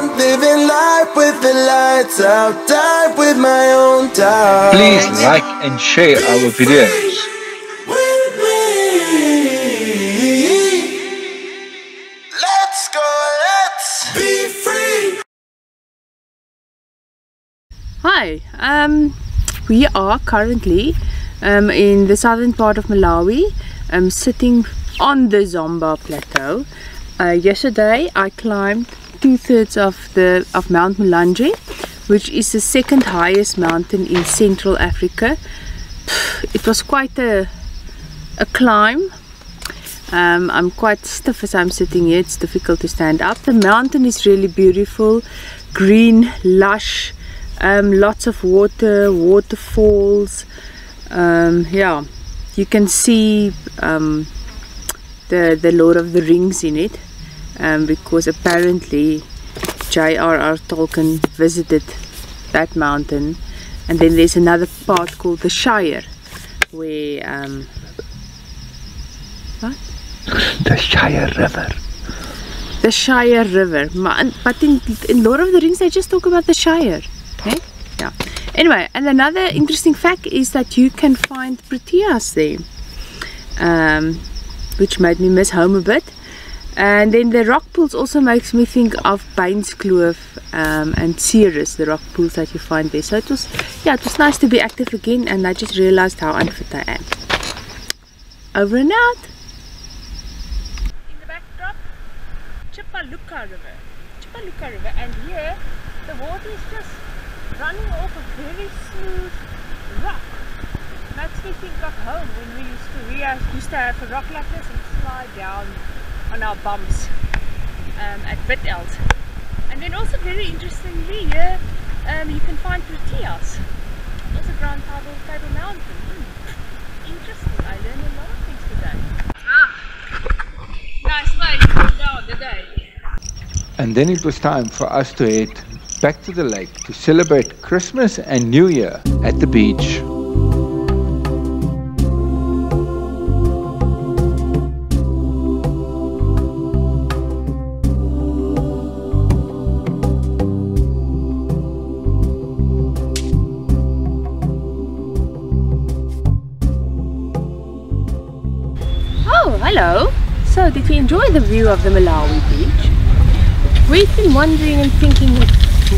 on, living life with the lights out, dive with my own tide. Please like and share our videos. Let's go, let's be free. Hi, um, we are currently um, in the southern part of Malawi, um, sitting on the Zomba Plateau. Uh, yesterday I climbed two-thirds of the of Mount Mulanje, which is the second highest mountain in Central Africa. It was quite a, a climb. Um, I'm quite stiff as I'm sitting here, it's difficult to stand up. The mountain is really beautiful, green, lush, um, lots of water, waterfalls. Um, yeah, you can see um, the the Lord of the Rings in it, um, because apparently J.R.R. Tolkien visited that mountain, and then there's another part called the Shire, where um, what? The Shire River. the Shire River. But in, in Lord of the Rings, they just talk about the Shire. Okay? Yeah. Anyway, and another interesting fact is that you can find proteas there, um, which made me miss home a bit. And then the rock pools also makes me think of Bain's Kloof um, and Ceres, the rock pools that you find there. So it was, yeah, it was nice to be active again, and I just realized how unfit I am. Over and out. In the backdrop, Chipaluka River. Chipaluka River, and here the water is just running off a very smooth rock. Makes me think of home when we used to we used to have a rock like this and slide down on our bumps um, at Bitelt. And then also very interestingly here um, you can find proteas. Also Grand Table, Table Mountain. Hmm. Interesting. I learned a lot of things today. Ah, nice way down the day. And then it was time for us to head back to the lake to celebrate Christmas and New Year at the beach. Did we enjoy the view of the Malawi beach? We've been wondering and thinking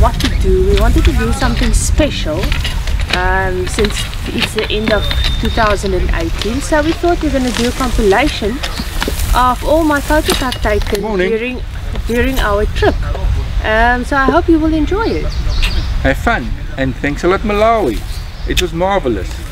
what to do. We wanted to do something special um, since it's the end of 2018. So, we thought we are going to do a compilation of all my photos I've taken Morning. during during our trip. Um, so, I hope you will enjoy it. Have fun and thanks a lot Malawi. It was marvelous.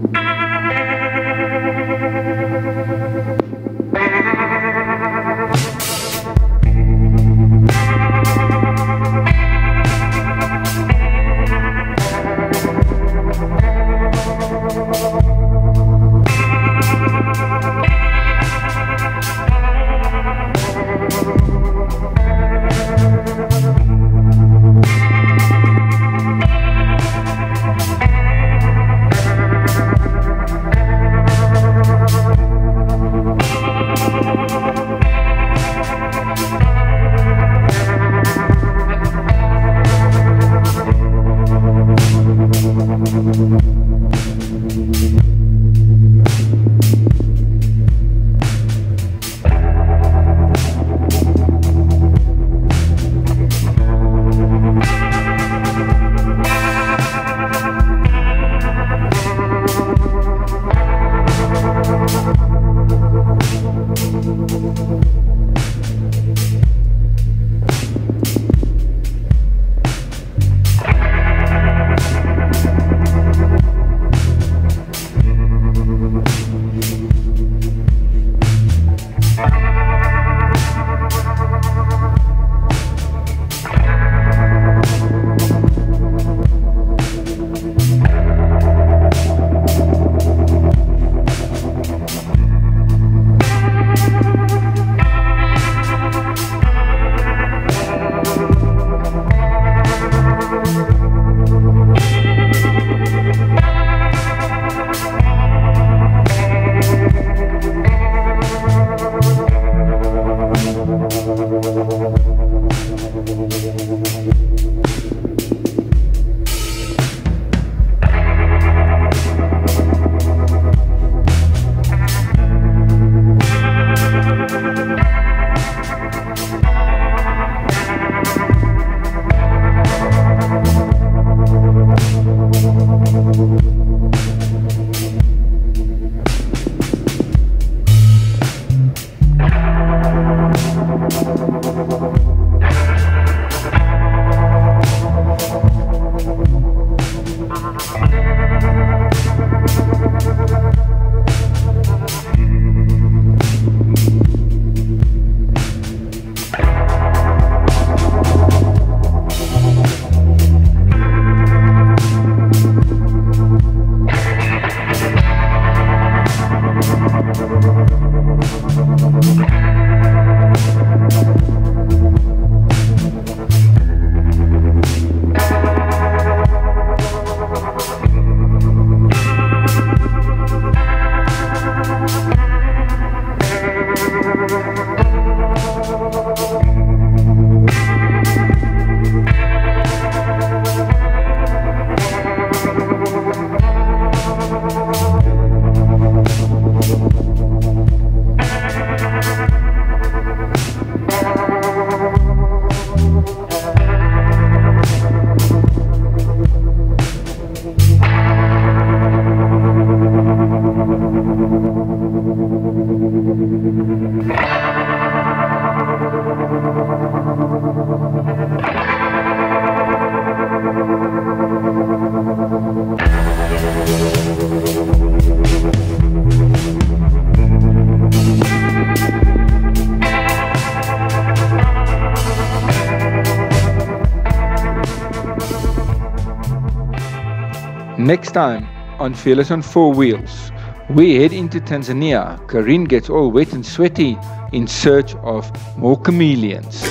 Next time on Fearless on Four Wheels we head into Tanzania. Kareen gets all wet and sweaty in search of more chameleons.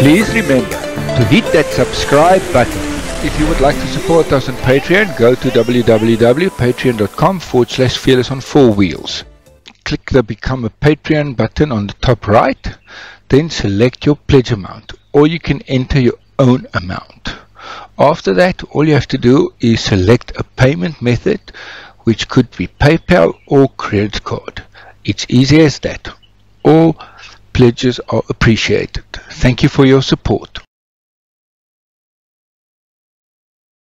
Please remember to hit that subscribe button. If you would like to support us on Patreon, go to www.patreon.com forward slash fearless on four wheels. Click the become a Patreon button on the top right, then select your pledge amount or you can enter your own amount. After that, all you have to do is select a payment method which could be PayPal or credit card. It's easy as that. All pledges are appreciated. Thank you for your support.